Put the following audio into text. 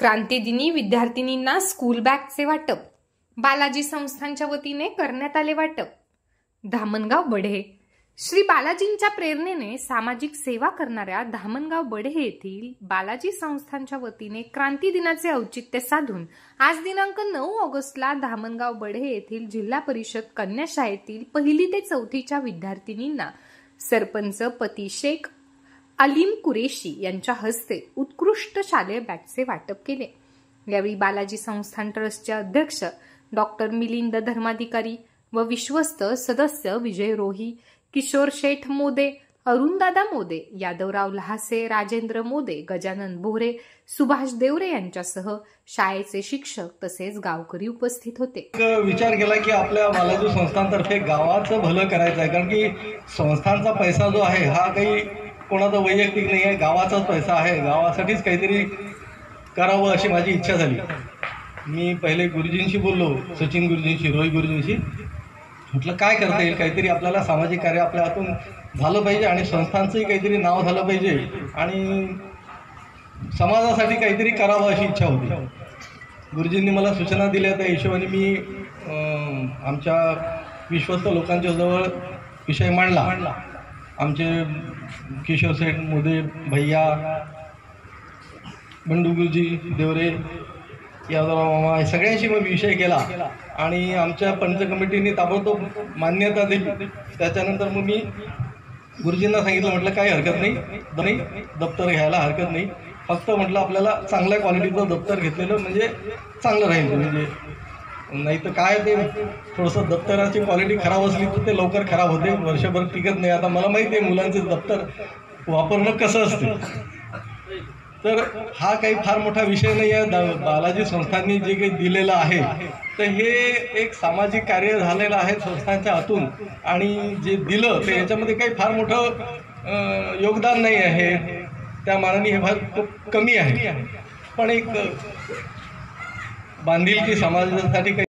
क्रांतीदिनी विद्यार्थिनींना स्कूल बॅगचे वाटप बालाजी संस्थांच्या वतीने करण्यात आले वाटप. धामणगाव बढे. श्री बालाजींच्या प्रेरणेने सामाजिक सेवा करणाऱ्या धामणगाव बढे येथील बालाजी संस्थांच्या वतीने क्रांती दिनाचे औचित्य साधून आज दिनांक नऊ ऑगस्टला धामणगाव बढे येथील जिल्हा परिषद कन्या शाळेतील पहिली ते चौथीच्या विद्यार्थिनींना सरपंच पती शेख अलीम कुरेशी यांच्या हस्ते उत्कृष्ट शालेय बॅटचे वाटप केले. यावेळी बालाजी संस्थान ट्रस्टचे अध्यक्ष डॉक्टर मिलिंद धर्माधिकारी व विश्वस्त सदस्य विजय रोही किशोर शेठ मोदे अरुणदादा मोदे यादवराव लहासे राजेंद्र मोदे गजानन बोरे सुभाष देवरे यांच्यासह शाळेचे शिक्षक तसेच गावकरी उपस्थित होते. विचार केला की आपल्या बालाजी संस्थांतर्फे गावाचं भलं करायचं आहे. कारण की संस्थांचा पैसा जो आहे हा काही कोणाचा वैयक्तिक नाही आहे गावाचाच पैसा आहे. गावासाठीच काहीतरी करावं अशी माझी इच्छा झाली. मी पहिले गुरुजींशी बोललो सचिन गुरुजींशी रोहित गुरुजींशी. म्हटलं काय करता येईल? काहीतरी आपल्याला सामाजिक कार्य आपल्या हातून झालं पाहिजे आणि संस्थांचंही काहीतरी नाव झालं पाहिजे आणि समाजासाठी काहीतरी करावं अशी इच्छा होती. गुरुजींनी मला सूचना दिल्या. त्या हिशोबाने मी आमच्या विश्वस्त लोकांच्या जवळ विषय मांडला. आमचे किशोर सेठ मोदे भैया बंडू गुरुजी देवरे यादवराव मामा हे सगळ्यांशी मग विषय केला. आणि आमच्या पंच कमिटीने ताबडतोब मान्यता दिली. त्याच्यानंतर मग मी गुरुजींना सांगितलं म्हटलं काही हरकत नाही. नाही दप्तर घ्यायला हरकत नाही. फक्त म्हटलं आपल्याला चांगल्या क्वालिटीचं दप्तर घेतलेलं म्हणजे चांगलं राहील. म्हणजे नाही तर काय ते थोडंसं दप्तराची क्वालिटी खराब असली तर ते लवकर खराब होते. वर्षभर टिकत नाही. आता मला माहिती आहे मुलांचं दप्तर वापरणं कसं असते. तर हा काही फार मोठा विषय नाही आहे. दा- बालाजी संस्थांनी जे काही दिलेलं आहे तर हे एक सामाजिक कार्य झालेलं आहे संस्थांच्या हातून. आणि जे दिलं ते याच्यामध्ये काही फार मोठं योगदान नाही आहे. त्या मानाने हे फार खूप कमी आहे. पण एक बांधिलकी समाजासाठी काही